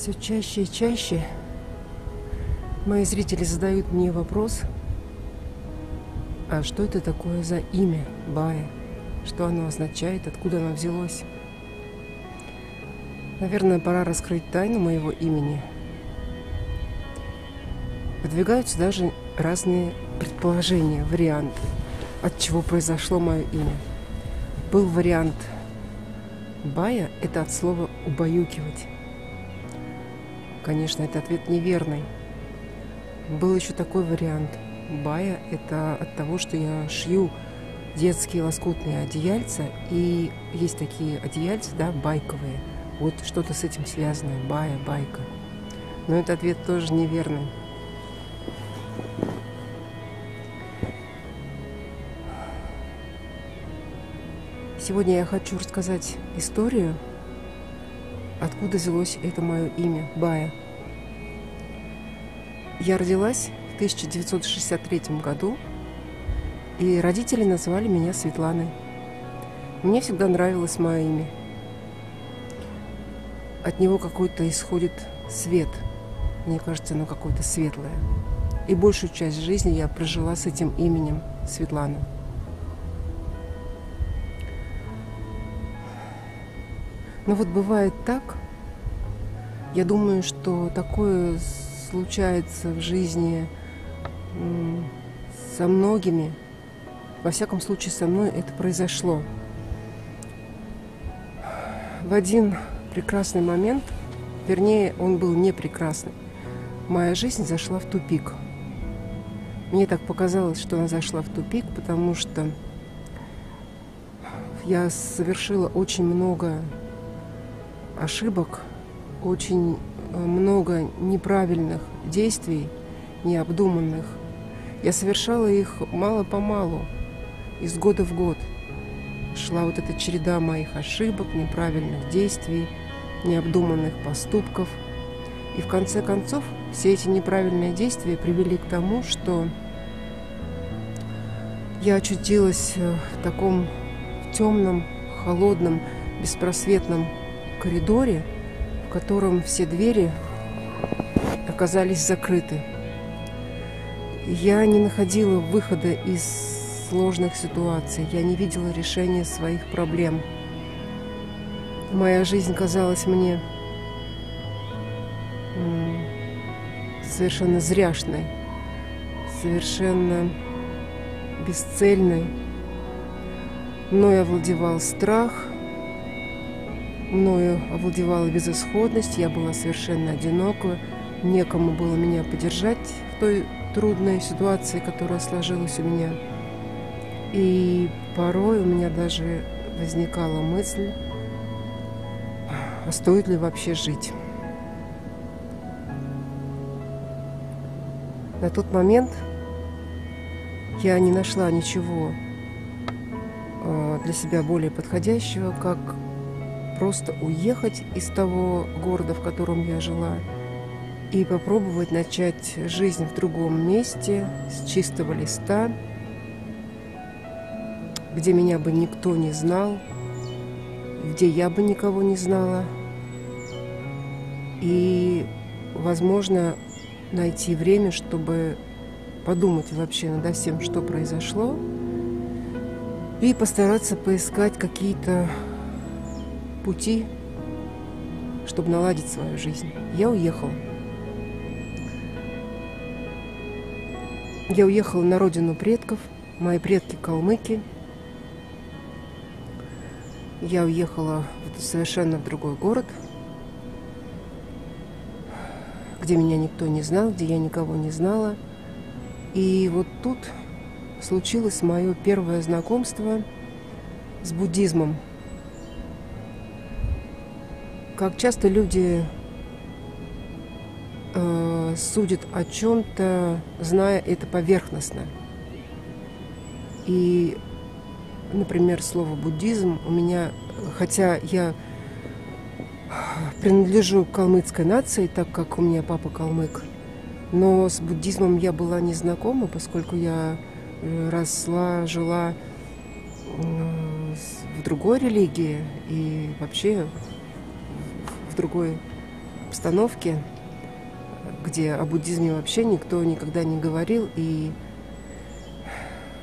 Все чаще и чаще мои зрители задают мне вопрос, а что это такое за имя Бая? Что оно означает, откуда оно взялось? Наверное, пора раскрыть тайну моего имени. Выдвигаются даже разные предположения, варианты, от чего произошло мое имя. Был вариант Бая – это от слова «убаюкивать». Конечно, этот ответ неверный. Был еще такой вариант. Бая – это от того, что я шью детские лоскутные одеяльца, и есть такие одеяльца, да, байковые. Вот что-то с этим связано. Бая, байка. Но этот ответ тоже неверный. Сегодня я хочу рассказать историю откуда взялось это мое имя Бая. Я родилась в 1963 году, и родители назвали меня Светланой. Мне всегда нравилось мое имя. От него какой-то исходит свет. Мне кажется, оно какое-то светлое. И большую часть жизни я прожила с этим именем Светлана. Но вот бывает так, я думаю, что такое случается в жизни со многими. Во всяком случае, со мной это произошло. В один прекрасный момент, вернее, он был не прекрасный, моя жизнь зашла в тупик. Мне так показалось, что она зашла в тупик, потому что я совершила очень много ошибок, очень э, много неправильных действий, необдуманных. Я совершала их мало-помалу, из года в год. Шла вот эта череда моих ошибок, неправильных действий, необдуманных поступков. И в конце концов все эти неправильные действия привели к тому, что я очутилась э, в таком темном, холодном, беспросветном коридоре, в котором все двери оказались закрыты. Я не находила выхода из сложных ситуаций, я не видела решения своих проблем. Моя жизнь казалась мне совершенно зряшной, совершенно бесцельной. Мной овладевал страх – Мною овладевала безысходность, я была совершенно одинока, некому было меня поддержать в той трудной ситуации, которая сложилась у меня. И порой у меня даже возникала мысль, а стоит ли вообще жить. На тот момент я не нашла ничего а, для себя более подходящего, как просто уехать из того города, в котором я жила, и попробовать начать жизнь в другом месте, с чистого листа, где меня бы никто не знал, где я бы никого не знала. И, возможно, найти время, чтобы подумать вообще над всем, что произошло, и постараться поискать какие-то пути, чтобы наладить свою жизнь. Я уехала. Я уехала на родину предков, мои предки калмыки. Я уехала в совершенно другой город, где меня никто не знал, где я никого не знала. И вот тут случилось мое первое знакомство с буддизмом – как часто люди э, судят о чем-то, зная это поверхностно. И, например, слово буддизм у меня, хотя я принадлежу к калмыцкой нации, так как у меня папа калмык, но с буддизмом я была не знакома, поскольку я э, росла, жила в другой религии и вообще другой обстановке, где о буддизме вообще никто никогда не говорил, и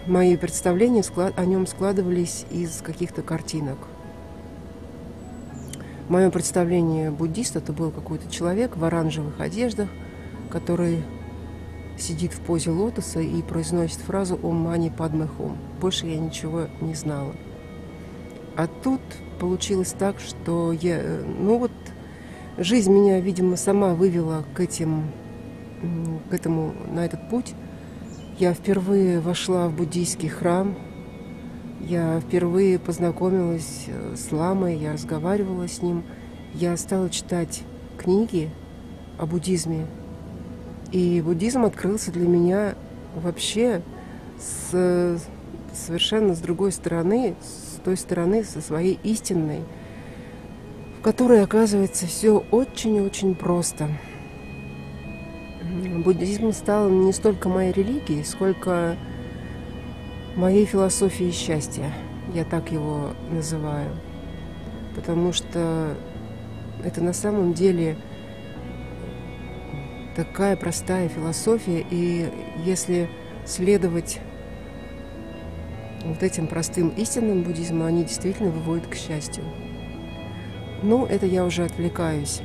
мои представления о нем складывались из каких-то картинок. Мое представление буддиста это был какой-то человек в оранжевых одеждах, который сидит в позе лотоса и произносит фразу «Ом мани падме хом». Больше я ничего не знала. А тут получилось так, что я, ну вот, жизнь меня, видимо, сама вывела к этим, к этому, на этот путь. Я впервые вошла в буддийский храм, я впервые познакомилась э, с ламой, я разговаривала с ним, я стала читать книги о буддизме, и буддизм открылся для меня вообще с, совершенно с другой стороны, с той стороны, со своей истинной, которой оказывается все очень-очень просто. Буддизм стал не столько моей религией, сколько моей философией счастья. Я так его называю. Потому что это на самом деле такая простая философия, и если следовать вот этим простым истинным буддизму, они действительно выводят к счастью. Ну, это я уже отвлекаюсь.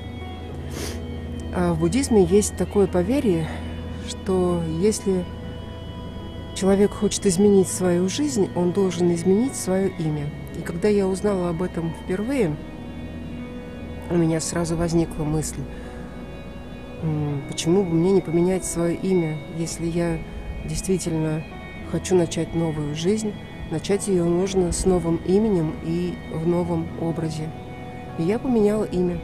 А в буддизме есть такое поверье, что если человек хочет изменить свою жизнь, он должен изменить свое имя. И когда я узнала об этом впервые, у меня сразу возникла мысль – Почему бы мне не поменять свое имя, если я действительно хочу начать новую жизнь? Начать ее нужно с новым именем и в новом образе. И я поменяла имя.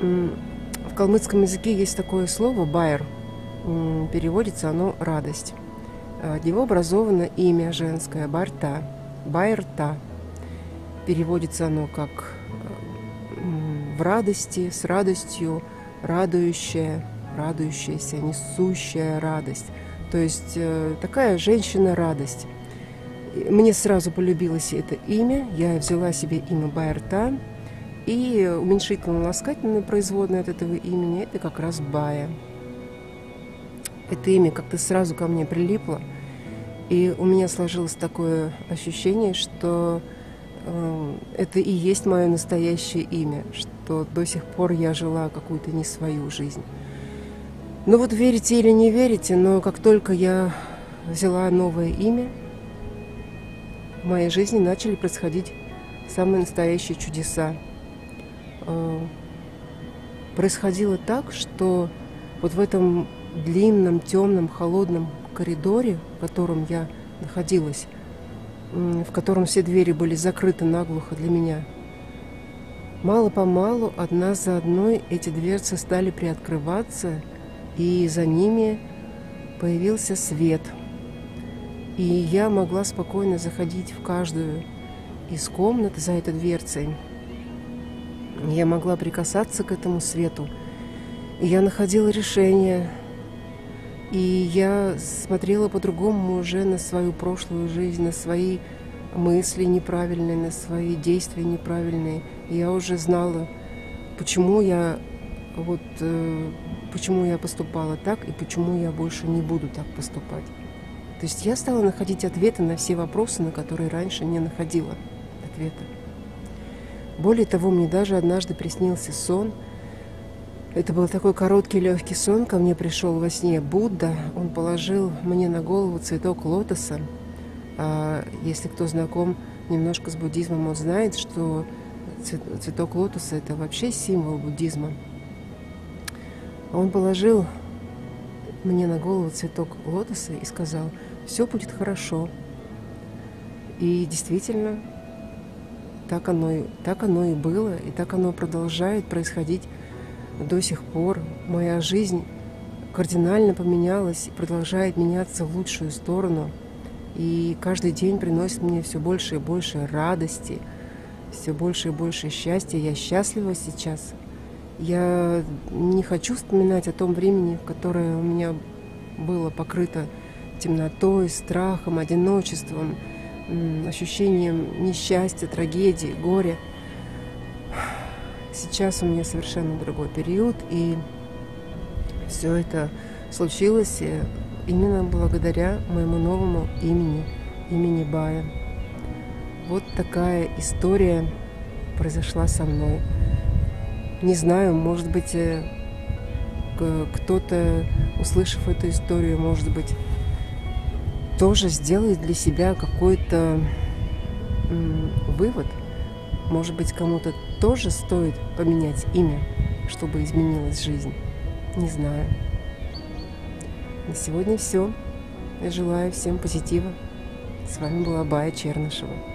В калмыцком языке есть такое слово «байр». Переводится оно «радость». От него образовано имя женское «барта», «байрта». Переводится оно как в радости, с радостью, радующая, радующаяся, несущая радость. То есть э, такая женщина-радость. Мне сразу полюбилось это имя. Я взяла себе имя Байерта. И уменьшительно-ласкательное производное от этого имени – это как раз Бая. Это имя как-то сразу ко мне прилипло. И у меня сложилось такое ощущение, что э, это и есть мое настоящее имя, что до сих пор я жила какую-то не свою жизнь. Ну вот верите или не верите, но как только я взяла новое имя, в моей жизни начали происходить самые настоящие чудеса. А, происходило так, что вот в этом длинном, темном, холодном коридоре, в котором я находилась, в котором все двери были закрыты наглухо для меня – Мало-помалу, одна за одной, эти дверцы стали приоткрываться, и за ними появился свет. И я могла спокойно заходить в каждую из комнат за этой дверцей. Я могла прикасаться к этому свету. И я находила решение. И я смотрела по-другому уже на свою прошлую жизнь, на свои мысли неправильные, на свои действия неправильные. я уже знала, почему я вот э, почему я поступала так и почему я больше не буду так поступать. То есть я стала находить ответы на все вопросы, на которые раньше не находила ответа. Более того, мне даже однажды приснился сон. Это был такой короткий легкий сон. Ко мне пришел во сне Будда. Он положил мне на голову цветок лотоса а если кто знаком немножко с буддизмом, он знает, что цветок лотоса – это вообще символ буддизма. Он положил мне на голову цветок лотоса и сказал, все будет хорошо. И действительно, так оно, так оно и было, и так оно продолжает происходить до сих пор. Моя жизнь кардинально поменялась и продолжает меняться в лучшую сторону – и каждый день приносит мне все больше и больше радости, все больше и больше счастья. Я счастлива сейчас. Я не хочу вспоминать о том времени, которое у меня было покрыто темнотой, страхом, одиночеством, ощущением несчастья, трагедии, горя. Сейчас у меня совершенно другой период, и все это случилось э, именно благодаря моему новому имени, имени Бая. Вот такая история произошла со мной. Не знаю, может быть, э, кто-то, услышав эту историю, может быть, тоже сделает для себя какой-то вывод. Может быть, кому-то тоже стоит поменять имя, чтобы изменилась жизнь. Не знаю. На сегодня все. Я желаю всем позитива. С вами была Бая Чернышева.